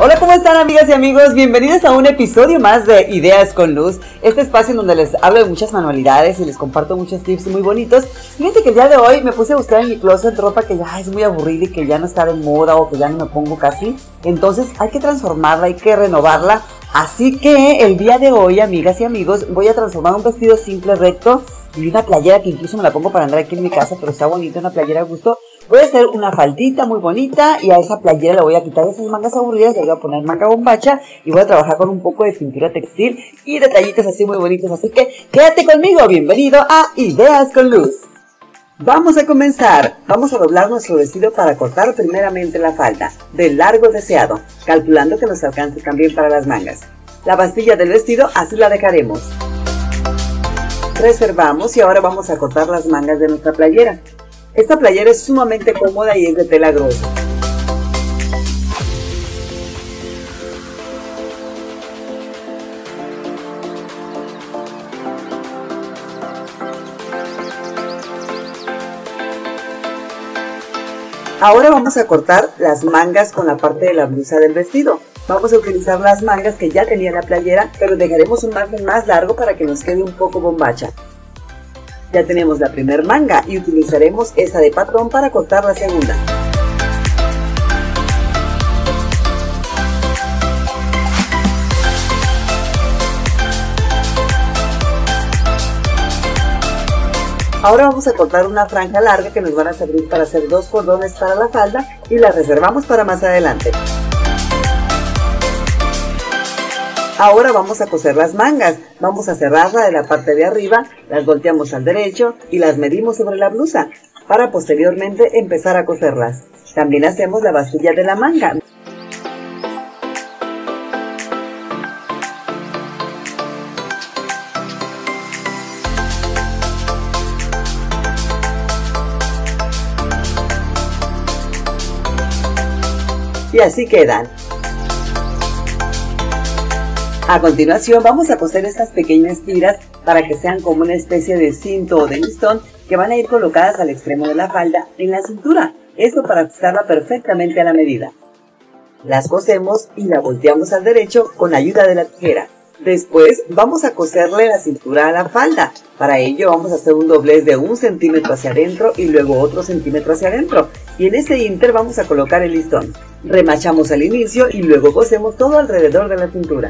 Hola, ¿cómo están amigas y amigos? Bienvenidos a un episodio más de Ideas con Luz, este espacio en donde les hablo de muchas manualidades y les comparto muchos tips muy bonitos. Fíjense que el día de hoy me puse a buscar en mi closet ropa que ya es muy aburrida y que ya no está de moda o que ya no me pongo casi. Entonces hay que transformarla, hay que renovarla. Así que el día de hoy, amigas y amigos, voy a transformar un vestido simple, recto y una playera que incluso me la pongo para andar aquí en mi casa, pero está bonita, una playera a gusto Voy a hacer una faldita muy bonita y a esa playera le voy a quitar esas mangas aburridas, le voy a poner manga bombacha y voy a trabajar con un poco de pintura textil y detallitos así muy bonitos. Así que quédate conmigo, bienvenido a Ideas con Luz. Vamos a comenzar. Vamos a doblar nuestro vestido para cortar primeramente la falda del largo deseado, calculando que nos alcance también para las mangas. La bastilla del vestido así la dejaremos. Reservamos y ahora vamos a cortar las mangas de nuestra playera. Esta playera es sumamente cómoda y es de tela gruesa. Ahora vamos a cortar las mangas con la parte de la blusa del vestido. Vamos a utilizar las mangas que ya tenía la playera, pero dejaremos un margen más largo para que nos quede un poco bombacha. Ya tenemos la primer manga y utilizaremos esa de patrón para cortar la segunda. Ahora vamos a cortar una franja larga que nos van a servir para hacer dos cordones para la falda y la reservamos para más adelante. Ahora vamos a coser las mangas. Vamos a cerrarla de la parte de arriba, las volteamos al derecho y las medimos sobre la blusa para posteriormente empezar a coserlas. También hacemos la bastilla de la manga. Y así quedan. A continuación vamos a coser estas pequeñas tiras para que sean como una especie de cinto o de listón que van a ir colocadas al extremo de la falda en la cintura, esto para ajustarla perfectamente a la medida. Las cosemos y la volteamos al derecho con ayuda de la tijera. Después vamos a coserle la cintura a la falda. Para ello vamos a hacer un doblez de un centímetro hacia adentro y luego otro centímetro hacia adentro. Y en ese inter vamos a colocar el listón. Remachamos al inicio y luego cosemos todo alrededor de la cintura.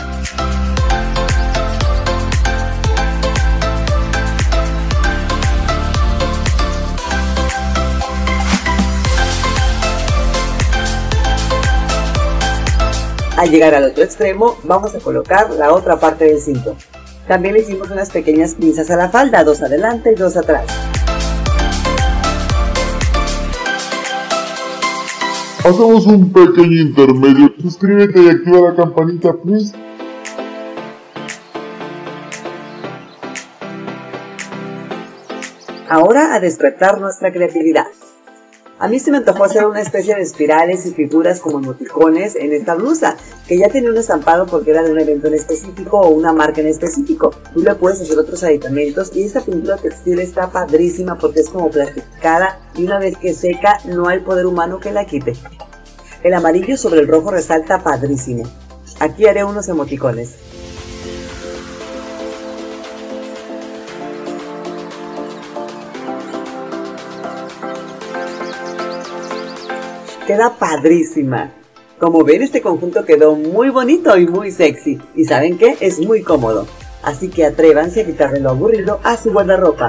Al llegar al otro extremo, vamos a colocar la otra parte del cinto. También le hicimos unas pequeñas pinzas a la falda, dos adelante y dos atrás. Hacemos un pequeño intermedio. Suscríbete y activa la campanita, please. Ahora a despertar nuestra creatividad. A mí se me antojó hacer una especie de espirales y figuras como emoticones en esta blusa, que ya tenía un estampado porque era de un evento en específico o una marca en específico. Tú le puedes hacer otros aditamentos y esta pintura textil está padrísima porque es como plastificada y una vez que seca no hay poder humano que la quite. El amarillo sobre el rojo resalta padrísimo. Aquí haré unos emoticones. Queda padrísima. Como ven, este conjunto quedó muy bonito y muy sexy. ¿Y saben qué? Es muy cómodo. Así que atrévanse a quitarle lo aburrido a su guardarropa.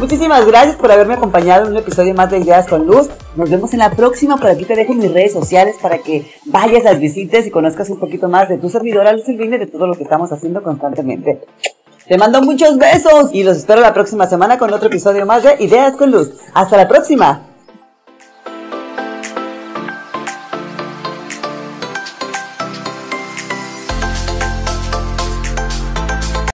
Muchísimas gracias por haberme acompañado en un episodio más de Ideas con Luz. Nos vemos en la próxima. Por aquí te dejo mis redes sociales para que vayas, las visites y conozcas un poquito más de tu servidora Luz Silvina y de todo lo que estamos haciendo constantemente. Te mando muchos besos y los espero la próxima semana con otro episodio más de Ideas con Luz. Hasta la próxima.